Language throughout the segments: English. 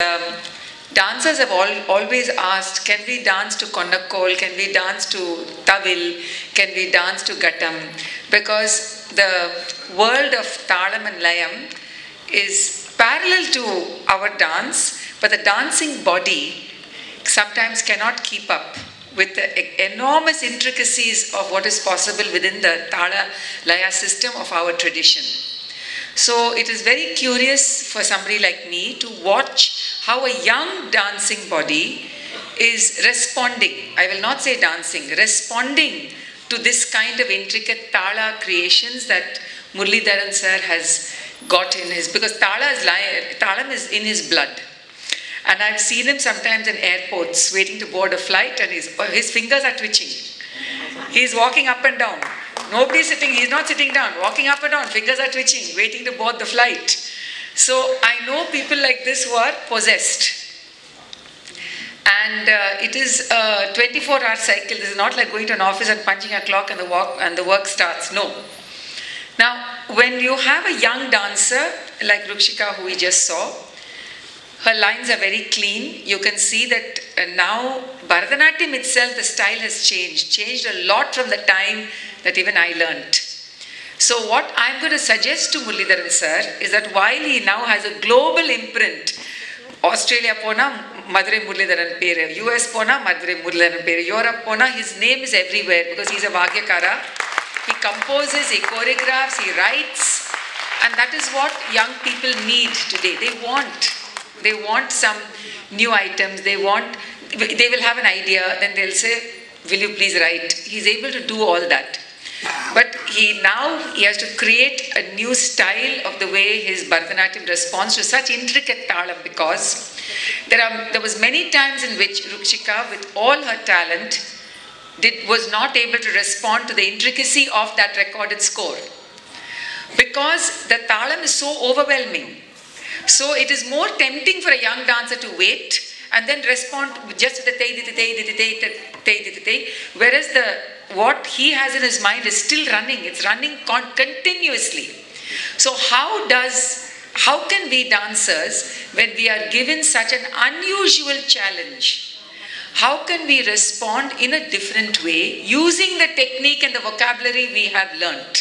um, dancers have all, always asked can we dance to Konnakol, can we dance to Tavil, can we dance to Ghatam? Because the world of Talam and Layam is parallel to our dance, but the dancing body sometimes cannot keep up with the enormous intricacies of what is possible within the Tala Laya system of our tradition. So it is very curious for somebody like me to watch how a young dancing body is responding. I will not say dancing, responding to this kind of intricate Tala creations that Murlidharan sir has got in his, because Tala is, Talam is in his blood. And I've seen him sometimes in airports waiting to board a flight and his, oh, his fingers are twitching. He's walking up and down. Nobody's sitting, he's not sitting down, walking up and down, fingers are twitching, waiting to board the flight. So I know people like this who are possessed. And uh, it is a 24 hour cycle. This is not like going to an office and punching a clock and the, walk, and the work starts. No. Now, when you have a young dancer like Rukshika, who we just saw, her lines are very clean. You can see that uh, now Bharatanatyam itself, the style has changed, changed a lot from the time that even I learnt. So, what I'm going to suggest to Murlidharan sir is that while he now has a global imprint, Australia pona Madurai Murlidharan Pere, US pona Madurai Murlidharan Pere, Europe pona, his name is everywhere because he's a Vaggeyakara. He composes, he choreographs, he writes, and that is what young people need today. They want they want some new items. They want, they will have an idea, then they'll say, Will you please write? He's able to do all that. But he now he has to create a new style of the way his Bharatanatyam responds to such intricate talam because there are there was many times in which Rukshika, with all her talent, did was not able to respond to the intricacy of that recorded score. Because the talam is so overwhelming so it is more tempting for a young dancer to wait and then respond just to the te, te, te, te, te, whereas the what he has in his mind is still running. It's running con- continuously. So how does how can we dancers, when we are given such an unusual challenge, how can we respond in a different way using the technique and the vocabulary we have learnt?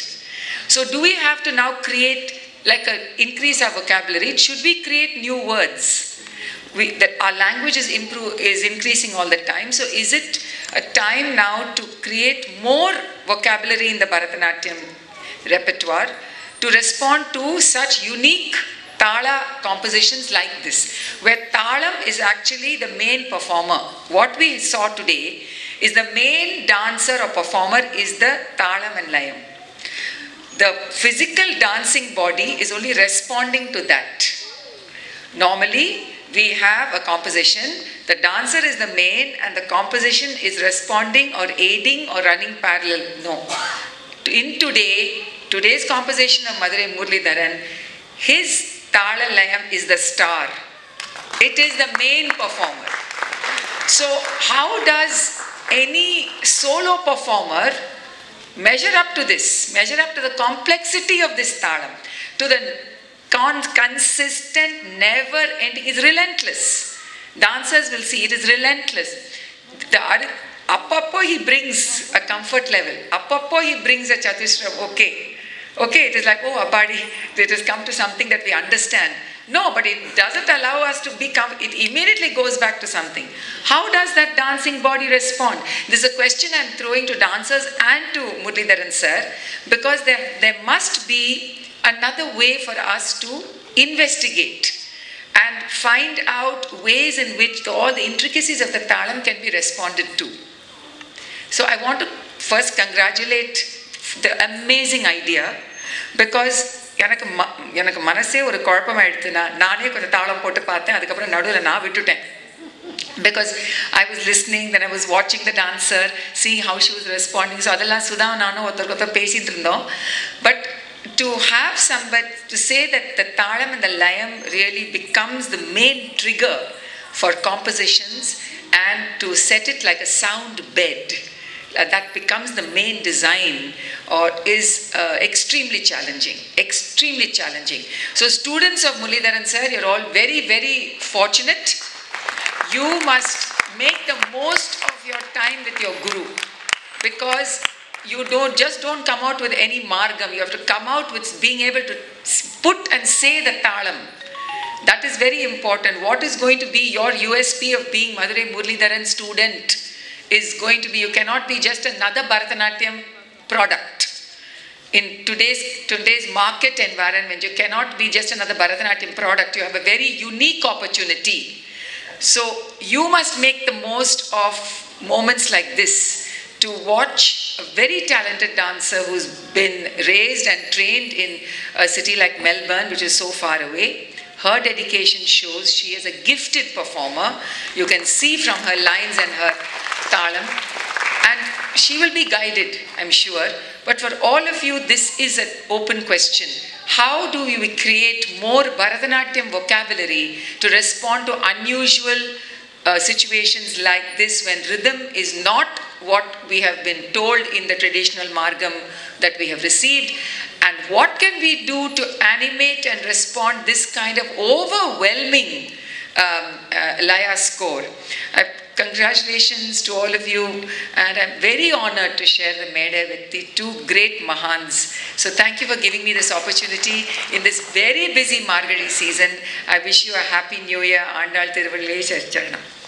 So do we have to now create like a, increase our vocabulary, should we create new words? We, that our language is, improve, is increasing all the time. So is it a time now to create more vocabulary in the Bharatanatyam repertoire to respond to such unique tala compositions like this, where talam is actually the main performer. What we saw today is the main dancer or performer is the talam and layam the physical dancing body is only responding to that. Normally, we have a composition, the dancer is the main, and the composition is responding or aiding or running parallel. No. In today, today's composition of Madurai Murlidharan, his Tala Layam is the star. It is the main performer. So, how does any solo performer measure up to this, measure up to the complexity of this talam, to the consistent, never ending, is relentless. Dancers will see it is relentless. The, apappo he brings a comfort level, apappo he brings a chatusra, okay. Okay, it is like, oh, Abadi, it has come to something that we understand. No, but it doesn't allow us to become, it immediately goes back to something. How does that dancing body respond? This is a question I'm throwing to dancers and to Murlidharan sir, because there, there must be another way for us to investigate and find out ways in which the, all the intricacies of the talam can be responded to. So I want to first congratulate the amazing idea because எனக்கு ம எனக்கு மனசே ஒரு குழப்பமாயிடுத்துனா நானே கொஞ்சம் தாளம் போட்டு பார்த்தேன் அதுக்கப்புறம் நடுவில் நான் விட்டுட்டேன் because I was listening, then I was watching the dancer, seeing how she was responding. So அதெல்லாம் சுதா நானும் ஒருத்தருக்கு ஒருத்தர் பேசிட்டு இருந்தோம் but to have somebody to say that the talam and the layam really becomes the main trigger for compositions and to set it like a sound bed uh, that becomes the main design or is uh, extremely challenging extremely challenging. So students of Muralidharan sir you're all very very fortunate. You must make the most of your time with your guru because you don't just don't come out with any margam. You have to come out with being able to put and say the talam. That is very important. What is going to be your usp of being madurai muralidharan student is going to be you cannot be just another bharatanatyam product. In today's today's market environment you cannot be just another bharatanatyam product. You have a very unique opportunity. So you must make the most of moments like this to watch a very talented dancer who's been raised and trained in a city like Melbourne, which is so far away. Her dedication shows she is a gifted performer. You can see from her lines and her talam. And she will be guided, I'm sure. But for all of you, this is an open question. How do we create more Bharatanatyam vocabulary to respond to unusual uh, situations like this when rhythm is not what we have been told in the traditional margam that we have received and what can we do to animate and respond this kind of overwhelming um, uh, laya score? Uh, congratulations to all of you and i'm very honored to share the meda with the two great mahans. So thank you for giving me this opportunity in this very busy Margazhi season. I wish you a happy new year andal tiruvallai charanam